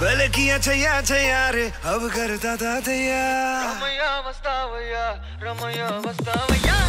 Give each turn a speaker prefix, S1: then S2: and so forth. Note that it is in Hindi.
S1: पहले किया छैया छैया रे अब करता था तैयार
S2: रमैया वस्तावैया रमैया भैया।